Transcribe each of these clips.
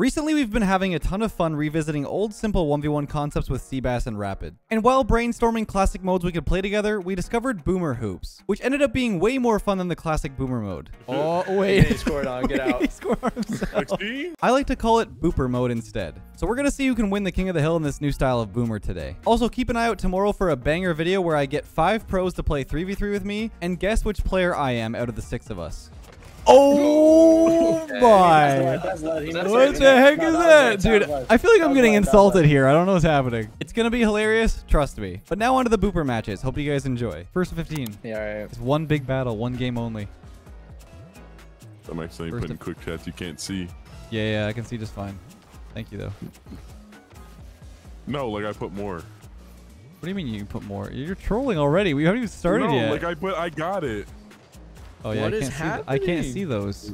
Recently, we've been having a ton of fun revisiting old simple 1v1 concepts with Seabass and Rapid. And while brainstorming classic modes we could play together, we discovered Boomer Hoops, which ended up being way more fun than the classic Boomer mode. Oh, He wait. scored on. Get he out. scored on himself. See? I like to call it Booper mode instead. So we're gonna see who can win the King of the Hill in this new style of Boomer today. Also, keep an eye out tomorrow for a banger video where I get five pros to play 3v3 with me and guess which player I am out of the six of us. Oh my! What the heck is that, dude? I feel like I'm getting insulted here. I don't know what's happening. It's gonna be hilarious, trust me. But now on to the Booper matches. Hope you guys enjoy. First of 15. Yeah, all right. It's one big battle, one game only. I'm actually First putting quick chats you can't see. Yeah, yeah, I can see just fine. Thank you though. No, like I put more. What do you mean you can put more? You're trolling already. We haven't even started no, yet. like I put, I got it. Oh yeah, What I is can't see. th- I can't see those.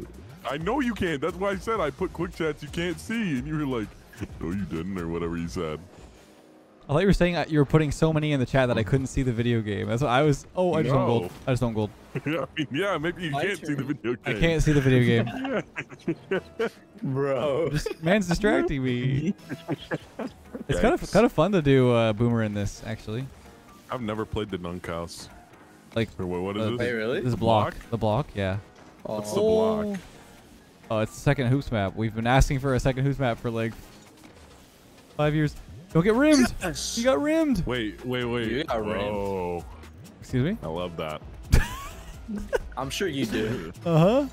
I know you can't. That's why I said I put quick chats you can't see, and you were like, no, you didn't, or whatever you said. I thought you were saying you were putting so many in the chat that I couldn't see the video game. That's what I was. Oh, I just don't gold. I just don't gold. yeah, I mean, yeah, maybe you My can't see the turn. video I can't see the video game. Bro. Just, man's distracting me. It's kind of kind of fun to do uh, boomer in this actually. I've never played the Dunk House. Like Or what, what is uh, this? Wait, really? This block. Block? The block. Yeah. Oh, What's the block? Oh, it's the second hoops map. We've been asking for a second hoops map for like five years. Don't get rimmed. You got rimmed. Wait, wait, wait. You got rimmed. Oh, Excuse me. I love that. I'm sure you do. Uh huh.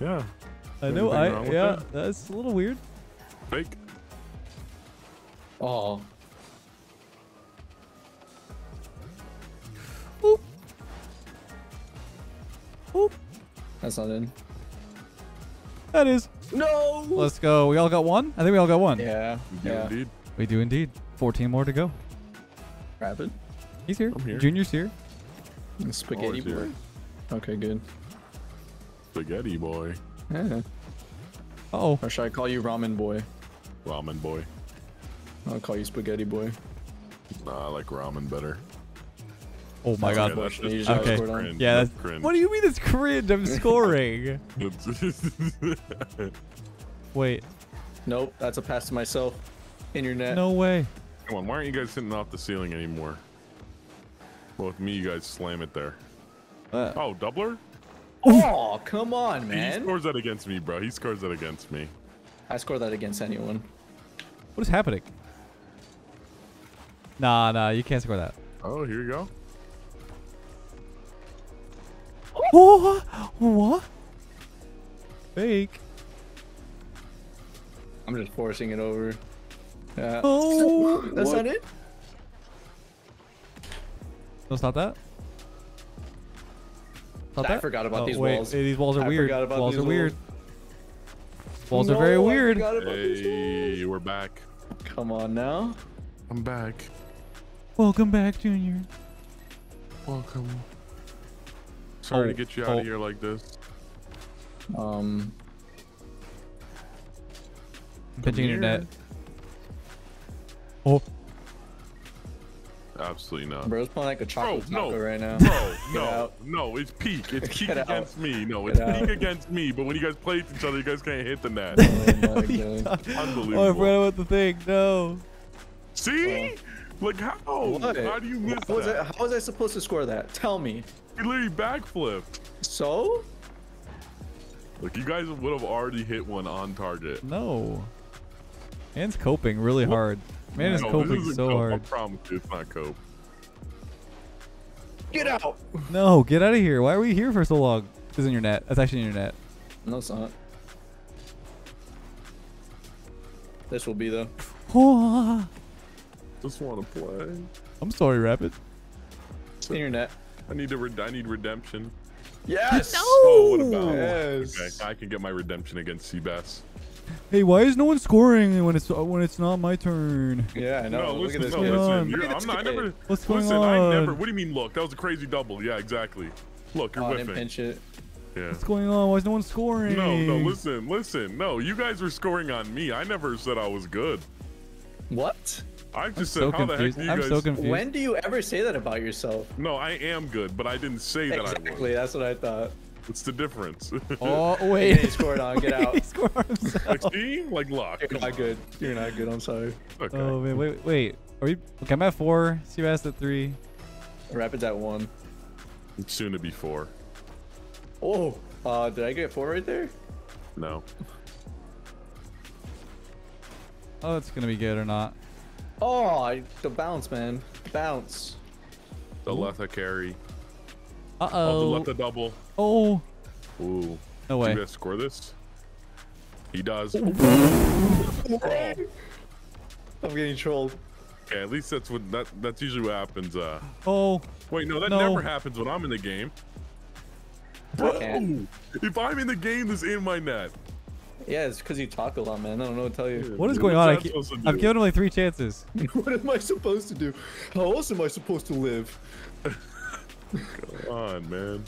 Yeah. I know. I yeah. that? That's a little weird. Fake. Oh. Boop. Boop. That's not in. That is. No. Let's go. We all got one. I think we all got one. Yeah. You Yeah. Indeed. We do indeed. 14 more to go. Rapid. He's here. I'm here. Junior's here. Spaghetti Always boy. here. Okay, good. Spaghetti boy. Yeah. Uh-oh. Or should I call you ramen boy? Ramen boy. I'll call you spaghetti boy. Nah, I like ramen better. Oh my god. Okay. just- You that's just just scored on. cringe. Yeah, That's that's, what do you mean it's cringe? I'm scoring. Wait, Nope, that's a pass to myself. In your net. no way. Come on, why aren't you guys sitting off the ceiling anymore? Well, with me, you guys slam it there. Uh, Oh, doubler? Oh, come on, man. He scores that against me, bro. He scores that against me. I score that against anyone. what is happening? Nah, nah, you can't score that. Oh, here you go. What? What? Fake. I'm just forcing it over. Yeah. Oh. That's What? not it? No, it's not that. Not I that? forgot about Oh, these wait, walls. eh, These walls are I weird. forgot about walls these are weird. walls. Walls are very weird. forgot about these Hey, we're back. Come on now. I'm back. Welcome back, Junior. Welcome. Sorry Oh, to get you out oh. of here like this. Um, I'm in your net. Oh, Absolutely not. bro's playing like a Bro, chocolate no, taco right now. bro, no, out. no, it's peak. It's peak Get out. against me. No, it's Get peak out. against me. But when you guys play each other, you guys can't hit the net. Oh my You god. thought- Unbelievable. oh, I forgot about the thing. No. See? Like how? What? How do you miss How was, I, how was I supposed to score that? Tell me. You literally backflipped. So? Like you guys would have already hit one on target. No. Man's coping really hard. Man is No, coping isn't so cope. I hard. promise you, it's not cope. Get out! No, get out of here. Why are we here for so long? This is in your net. That's actually in your net. No, it's not. This will be though. Oh, Just want to play. I'm sorry, Rapid. It's in your net. I need to. Red- I need redemption. Yes! Oh, what about? Yes. Okay, I can get my redemption against Seabass. Hey, why is no one scoring when it's when it's not my turn? Yeah, I know. No, Look listen, at this no, listen. Look at I'm not. I never. What's going listen, I never. What do you mean? Look, that was a crazy double. Yeah, exactly. Look, you're Oh, I didn't whiffing. pinch it. Yeah. What's going on? Why is no one scoring? No, no, listen, listen. No, you guys were scoring on me. I never said I was good. What? I just So said, how the heck confused. do you I'm guys? so confused. When do you ever say that about yourself? No, I am good, but I didn't say that I was. Exactly, that's what I thought. What's the difference? Oh wait. he scored on. Get out. he scored on himself. like, see? Like luck. You're not good. You're not good. I'm sorry. Okay. Oh man, wait, wait. Are we? Okay, I'm at four. Seabass at three. Rapids at one. It's soon to be four. Oh, uh, did I get four right there? No. Oh, it's gonna be good or not? Oh, I, the bounce, man. Bounce. The left a carry. Uh Oh, the oh. left a double. Oh. Ooh. No Do way. you guys score this? He does. I'm getting trolled. Okay, at least that's what that that's usually what happens. Uh, Oh. wait, no, that No. never happens when I'm in the game. Bro, if I'm in the game, this in my net. Yeah, it's because you talk a lot, man. I don't know what to tell you. What is What's going on? I that ke- supposed to I've given him like three chances. what am I supposed to do? How else am I supposed to live? Come on, man.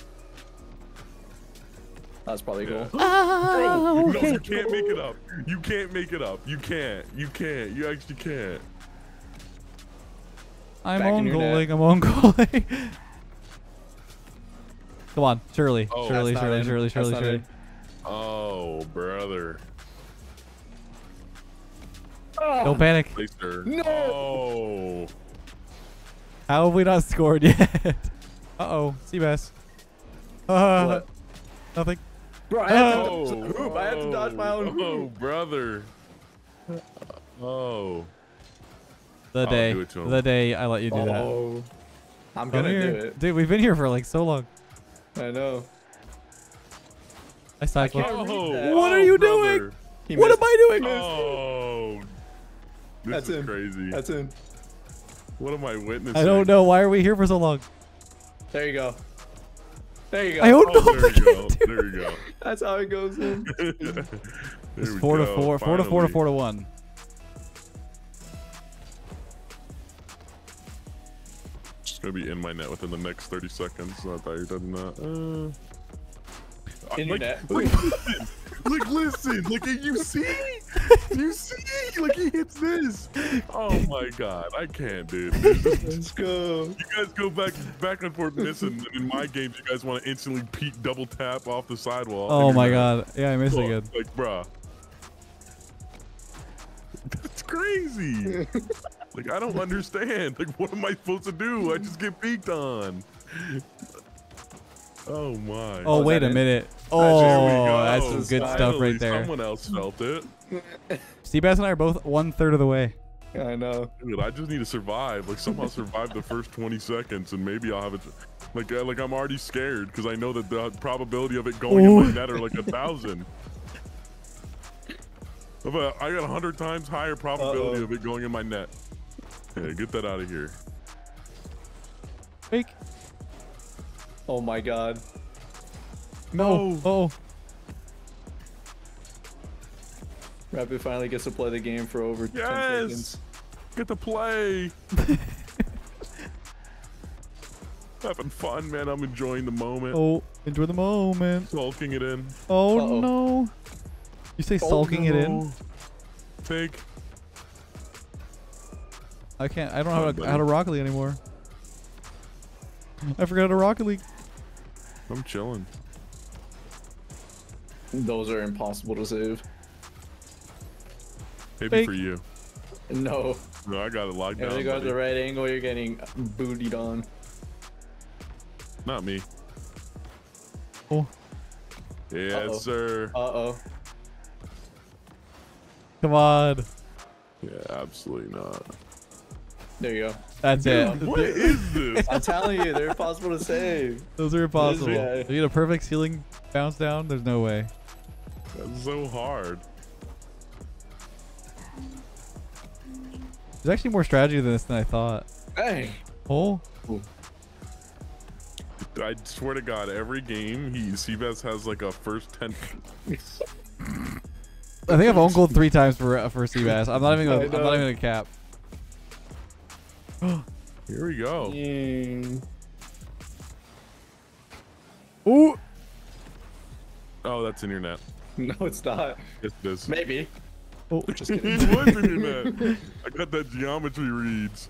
That's probably Yeah. cool. Oh, No, you can't make it up. You can't make it up. You can't. You can't. You actually can't. I'm Back in on your goaling. I'm on goaling. Come on, Shirley. Oh. Shirley, That's not Shirley, in. Shirley, That's Shirley, not Shirley. in. Oh, brother. Don't panic. Placer. No. Oh. How have we not scored yet? Uh oh, Seabass. Uh, What? nothing. Bro, I had, Oh. to, hoop. I had to dodge my own Oh, brother. Oh. The I'll day, do it to him. the day I let you do that. Oh. I'm gonna do it. Dude, we've been here for like so long. I know. I side can't read Oh, that. What oh, are you brother. doing? He What missed. am I doing? Oh. This That's is in. crazy. That's in. what am I witnessing? I don't know. Why are we here for so long? There you go. There you go. I don't know Oh, if there I you can go. do There you go. That's how it goes in. There It's we four to go, four, four to four to four to one. It's gonna be in my net within the next 30 seconds. So I thought you were done that. Uh, In your like. Like, listen, like, listen, like, you see, you see, like, he hits this. Oh my god, I can't, dude. Let's go. You guys go back, back and forth missing. In my games, you guys want to instantly peek, double tap off the sidewall. Oh my you're god. Yeah, I missed Oh, again. Like, bruh. That's crazy. like, I don't understand. Like, what am I supposed to do? I just get peeked on. Oh my. Oh, oh is wait a it? minute. There we Oh, go. that's some good stuff right there. Someone else felt it. Seabass and I are both one third of the way. I know. Dude, I just need to survive. Like somehow survive the first 20 seconds, and maybe I'll have it. Like, uh, like I'm already scared because I know that the probability of it going in my net are like a thousand. But I got a hundred times higher probability Uh-oh. of it going in my net. Yeah, get that out of here. Fake. Oh my god. No. No. Oh. Rapid finally gets to play the game for over 10 seconds. Yes, get to play. Having fun, man. I'm enjoying the moment. Oh. Enjoy the moment. Sulking it in. Oh Uh-oh. no. You say oh, sulking it in? No. Take. I can't. I don't know how to, how to buddy. Rocket League anymore. I forgot how to Rocket League. I'm chilling. Those are impossible to save. Maybe Fake. for you. No. No, I got it locked If down. you go at the right angle, you're getting bootied on. Not me. Oh. Yes, Uh-oh. sir. Uh oh. Come on. Yeah, absolutely not. There you go. That's it. What is this? I'm telling you, they're impossible to save. Those are impossible. You get a perfect ceiling bounce down. There's no way. That's so hard. There's actually more strategy to this than I thought. Hey. Oh. I swear to God, every game he Seabass has like a first ten. I think I've own gold three times for uh, for Seabass. I'm not even gonna. I I'm not even gonna cap. Here we go. Mm. Ooh. Oh, that's in your net. No, it's not. Yes, it is. Maybe. Oh. Just it kidding. was in your net. I got that geometry reads.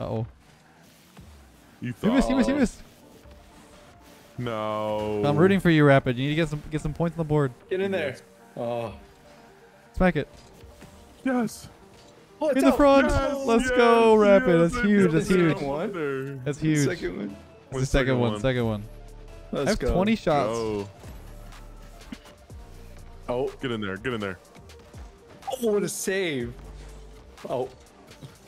Uh oh. You You missed. thought? You missed. You missed. No. I'm rooting for you, Rapid. You need to get some get some points on the board. Get in there. Oh. Smack it. Yes. Oh, In the out. front. Yes, Let's yes, go, Rapid. yes, That's huge. That's huge. second one. That's huge. Second one. It's the second one. Second one. I Let's have go. 20 shots. Go. Oh, Get in there. Get in there. oh, what a save. Oh,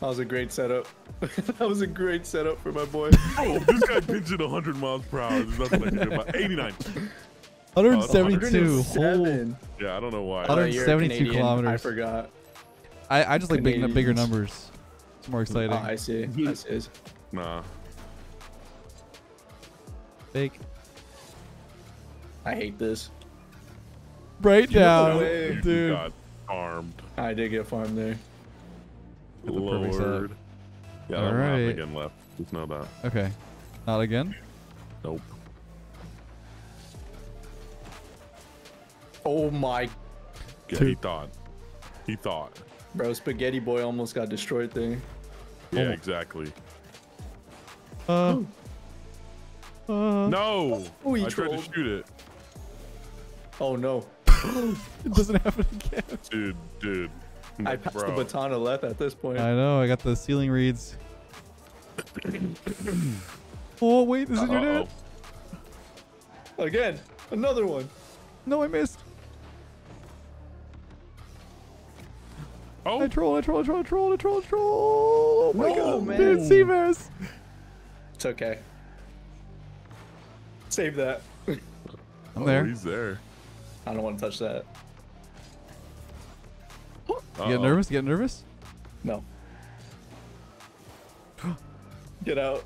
that was a great setup. that was a great setup for my boy. Oh, this guy pitching 100 miles per hour. There's nothing I can do about 89. 172. Whole, 107. Yeah, I don't know why. Oh, you're 172 Canadian. I forgot. I, I just like big, bigger numbers. It's more ah, exciting. Oh, I see. I see. Nah. Fake. I hate this. Right down, way. You dude. got armed. I did get farmed there. Get the perfect setup. Lord. Yeah, All that right. right. again left. Just know that. Okay. Not again. Nope. Oh my, Yeah, he thought. He thought. bro, Spaghetti Boy almost got destroyed there. Yeah, Oh. exactly. Uh. Uh. No! Oh, he I tried trolled. to shoot it. Oh no, It doesn't happen again. Dude, dude. I passed Bro. the baton to left at this point. I know. I got the ceiling reads. oh wait, this is your net. Uh-oh. Again, another one. No, I missed. Oh. I trolled. I trolled. I trolled. I trolled. I trolled. I trolled. Oh my No, god, man. dude, Seabass. It's okay. Save that. I'm oh, there. he's there. I don't want to touch that. You Uh-oh. get nervous? You get nervous? No. Get out.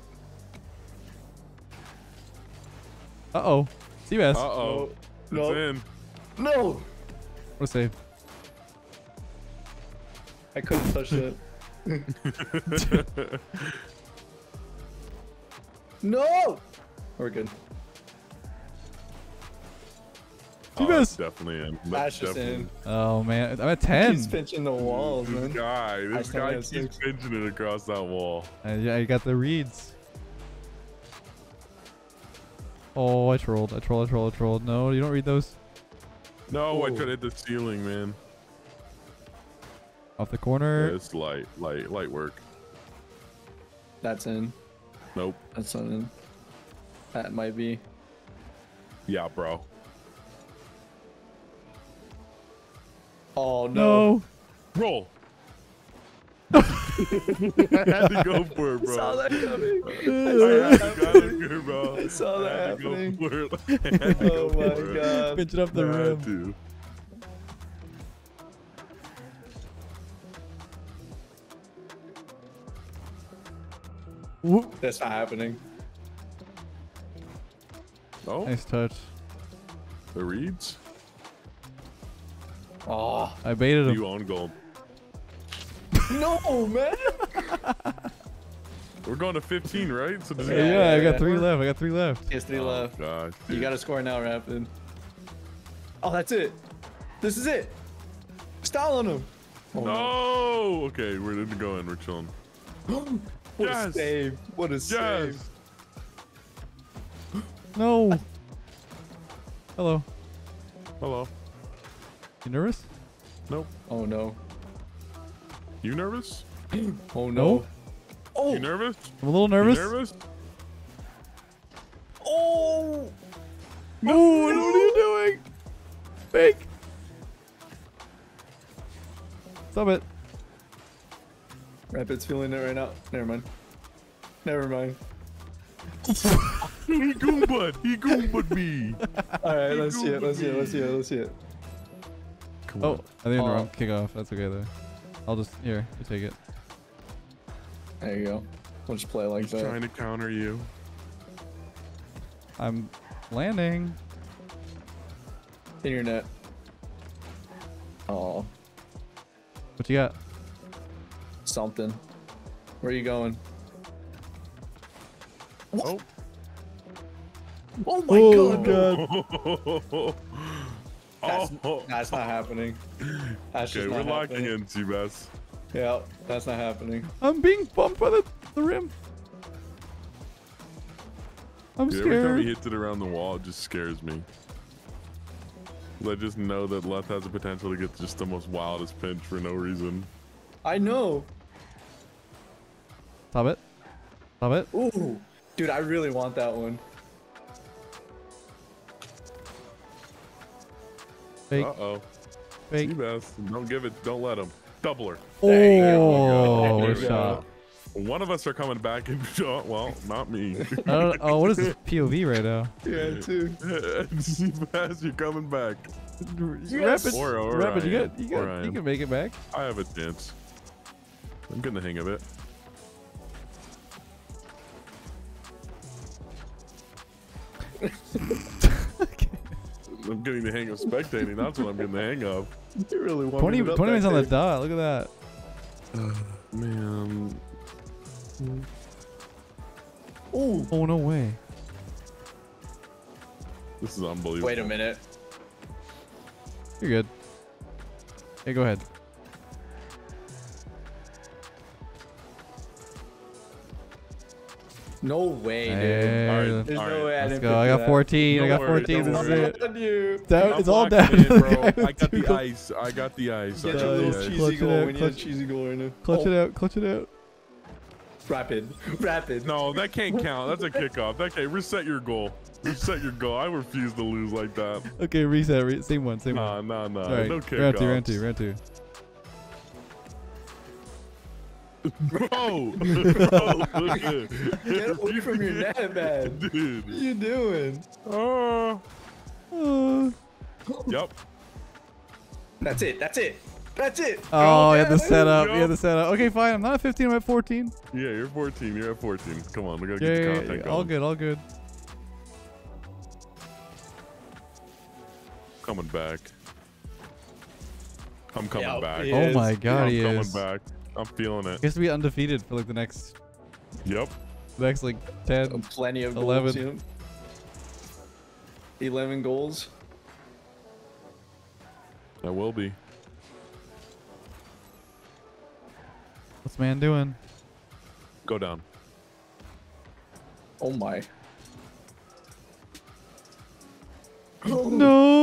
Uh oh. Seabass. Uh-oh. No. It's in. No. What a save. I couldn't touch it. no. We're good. Oh, Seabass. that's definitely in. That's just definitely in. Oh man, I'm at ten. He's pinching the walls, This man. guy, this still guy have keeps six. pinching it across that wall. Yeah, I got the reads. Oh, I trolled. I trolled. I trolled. I trolled. No, you don't read those. No, I Ooh. tried to hit the ceiling, man. Off the Yeah, corner. it's light, light, light work. That's in. Nope. That's not in. That might be. Yeah, bro. Oh no. No. Roll. I had to go for it, bro. Saw that coming. I had to go for it, bro. I saw that I had to go for it. I had to Oh go my for god. Pinch it up the I had rim. to. Whoop. That's not happening. Oh, Nice touch. the reads. Oh I baited him. You on goal. no, man. We're going to 15, right? So does Yeah, it- Yeah, I got yeah. three left. I got three left. Yes, three Oh, left. gosh. You gotta score now, Rapid. Oh, that's it. This is it. Style on him. Oh, No. Okay, we're going to go in. We're chilling. no. What a save. What a save. No. Hello. Hello. You nervous? Nope. Oh no. You nervous? Oh No. no. Oh. You nervous? I'm a little You nervous. nervous? Oh. No, oh, what are you doing? Fake. Stop it. Rapid's feeling it right now. Never mind. Never mind. he goombad. He goombad me. All right, let's see it. Let's see it. Let's see it. Let's see it. Come Oh, on. I think I'm Oh. wrong. Kick off. That's okay though. I'll just here. You take it. There you go. We'll just play like He's that. trying to counter you. I'm landing. In your net. Oh, What you got? something. Where are you going? Oh. Oh my Oh, god. God. That's, oh. that's not happening. That's Okay, just we're not locking happening. in, Seabass. Yeah, that's not happening. I'm being bumped by the, the rim. I'm Dude, every time he scared. hits it around the wall, it just scares me. 'Cause I just know that left has the potential to get just the most wildest pinch for no reason. I know. Stop it. Stop it. Ooh, dude, I really want that one. Fake. Uh oh. Fake. Seabass, don't give it. Don't let him. Doubler. There. Oh, There what shot. One of us are coming back and oh, well, not me. I don't, oh, what is this POV right now? Yeah, too. Seabass, you're coming back. Yes. Rapid, Or- or rapid, you I am. got, you got, you can make it back. I have a chance. I'm getting the hang of it. I'm getting the hang of spectating. That's what I'm getting the hang of. You really want 20, 20 minutes on the dot. Look at that. Oh, man, Ooh. Oh no way. this is unbelievable. Wait a minute. You're good. Hey, go ahead. No way, dude. Hey, All right, There's all no right. way I let's didn't go. I got pick 14. I Don't got 14. don't This is worry. it. Down, it's all down. in, bro. I got the two ice. I got the ice. Get your little cheesy Clutch goal out, when you have clutch- cheesy goal right now. Clutch Oh, it out. Clutch it out. Rapid. Rapid. No, that can't count. That's a kickoff. That can't. Reset your goal. Reset your goal. I refuse to lose like that. Okay, reset. Re same one. Same one. Nah, nah, nah. All right. No round two. Round two. Round two. Bro. Bro, look at- Get away from your net, man. Dude. What are you doing? Uh, Uh, yep. That's it. That's it. That's it. oh, you had the setup. You had the setup. Okay, fine. I'm not at 15. I'm at 14. Yeah, you're 14. You're at 14. Come on, we gotta Yeah, get the yeah, content yeah, all good. All good. Coming back. I'm coming Yep, back. Oh my god, I'm he coming is. back. I'm feeling it. He has to be undefeated for like the next, Yep. next like 10. Plenty of 11. goals. You know? 11 goals. I will be. What's man doing? Go down. Oh my. No.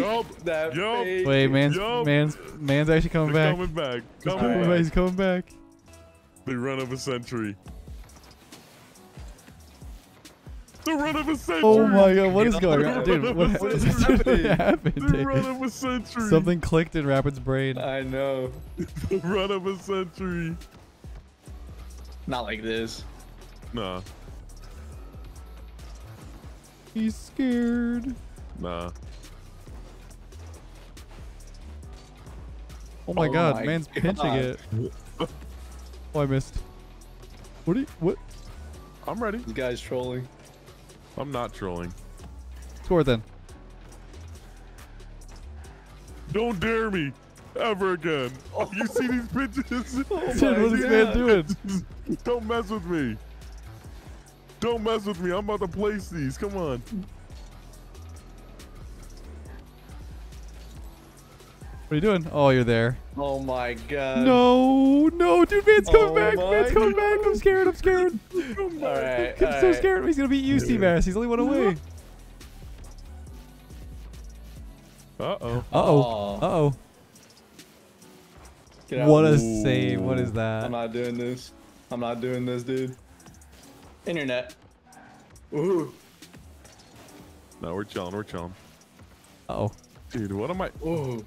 Yup. Yup. That Yup. fake. Wait, man's Yup. man's man's actually coming They're back. coming back. He's Coming coming back. back. He's coming back. The run of a century. The run of a century. Oh my god, what is The going on, dude? a What, what happened? The dude? run of a century. Something clicked in Rapid's brain. I know. The run of a century. Not like this. Nah. He's scared. Nah. Oh my Oh god, my man's pinching it. Oh, I missed. What do you, what? I'm ready. This guy's trolling. I'm not trolling. Score then. Don't dare me ever again. Oh, you see these pitches? Oh Dude, what is this man doing? Don't mess with me. Don't mess with me. I'm about to place these. Come on. What are you doing? Oh, you're there. Oh my god. No, no, dude, man's coming Oh back. Man's my coming back. I'm scared. I'm scared. Alright. I'm so scared. He's gonna beat you, Seabass. He's only one away. Uh oh. Uh oh. Uh oh. Get out. What a Ooh. save. What is that? I'm not doing this. I'm not doing this, dude. Internet. Ooh. No, we're chilling. We're chilling. Uh oh. Dude, what am I? Ooh.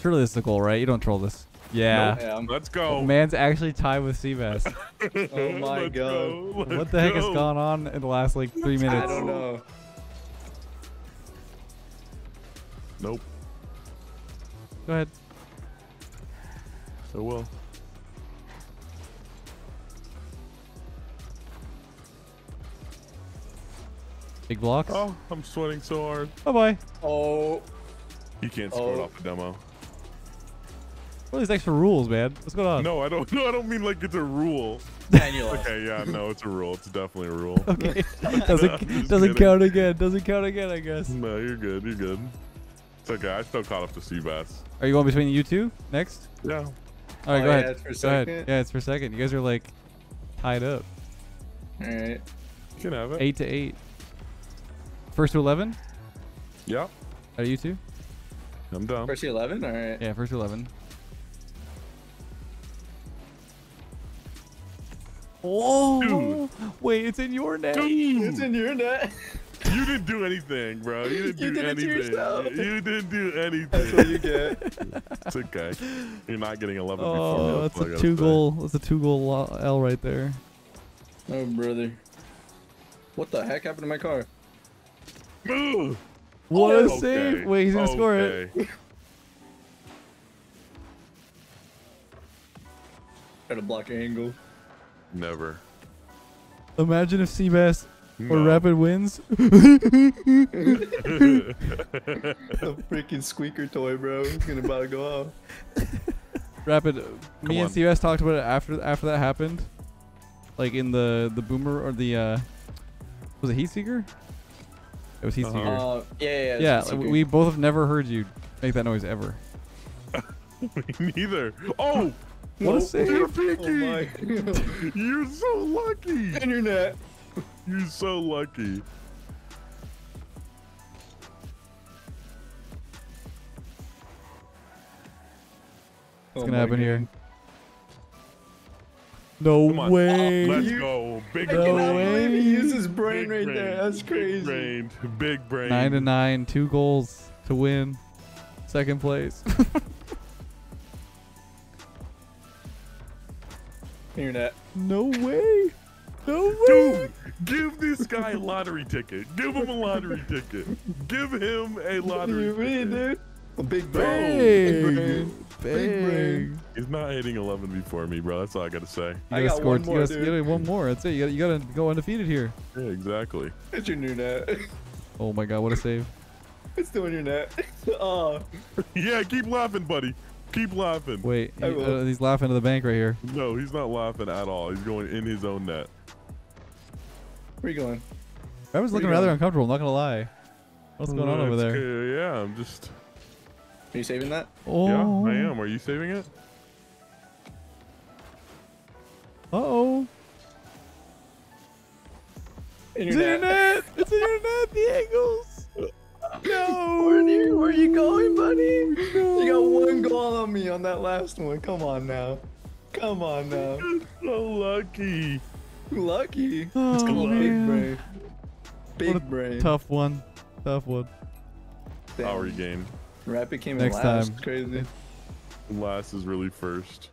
Surely this is a goal, right? You don't troll this. Yeah. Yeah, Let's go. Man's actually tied with Seabass. Oh my Let's god. go. what Let's the heck has go. gone on in the last like three I minutes? I don't know. Nope. Go ahead. So will. Big blocks. Oh, I'm sweating so hard. Bye bye. Oh. You can't score it Oh. off the demo. What are these extra rules, man? What's going on? No, I don't. No, I don't mean like it's a rule. And you lost. Okay, yeah, no, it's a rule. It's definitely a rule. Okay. doesn't doesn't count again. Doesn't count again. I guess. No, you're good. You're good. It's okay. I still caught up to Seabass. Are you going between you two next? Yeah. All right, Oh, go yeah, ahead. it's for go ahead. Yeah, it's for second. You guys are like tied up. All right. You can have it. Eight to eight. First to eleven. Yeah, Are you two? I'm down. First to 11? All right. Yeah, first to eleven. Oh, wait, it's in your net. It's in your net. You didn't do anything, bro. You didn't You do did anything. You didn't do anything. That's what anything. you get. it's okay. You're not getting 11 before me. Oh, that's that's all I a gotta two say. goal. That's a two goal L right there. Oh, brother. What the heck happened to my car? Ugh. What a Okay. save! Wait, he's gonna score it. Okay. Try to block your angle. Never. Imagine if Seabass or Rapid wins. A freaking squeaker toy, bro. It's gonna about to go off. Rapid. Me and on. Seabass talked about it after after that happened. Like in the the boomer or the uh, was it Heat Seeker? It was Heat Uh-huh. Seeker. Uh, yeah, yeah, yeah. yeah, it's a like, we both have never heard you make that noise ever. Me neither. Oh, What a Whoa. save! you're Oh picky. my. You're so lucky. Internet. You're so lucky. Oh What's gonna happen here? No Come on. way! Let's go. Big I No brain. way. he used his brain Big right brain. there. That's Big crazy. brain. Big brain. Nine to nine, two goals to win, second place. Internet. no way! No way! Dude, give this guy a lottery ticket. Give him a lottery ticket. Give him a lottery You mean, ticket. dude? A big bang. Big Big, brain. Big brain. He's not hitting 11 before me, bro. That's all I gotta say. You I gotta got score. one more, you, gotta, you gotta one more. That's it. You gotta, you gotta go undefeated here. Yeah, exactly. It's your new net. Oh my god, what a save! It's doing your net. Oh, Yeah, keep laughing, buddy. Keep laughing. Wait, he- uh, he's laughing to the bank right here. No, he's not laughing at all. He's going in his own net. where are you going? I was Where looking rather going? uncomfortable. Not gonna lie. What's going on over there? okay, Yeah, I'm just. Are you saving that? Oh, Yeah, I am. Are you saving it? Uh oh. It's in your Internet. net. It's in your net. The angles. No. Where, are you, where are you going, buddy? You got one goal on me on that last one. Come on now. Come on now. So lucky. Lucky. Oh, Big man. brain. Big What a brain. Tough one. Tough one. Damn. I'll regain. Rapid came Next in last. time. Crazy. Last is really first.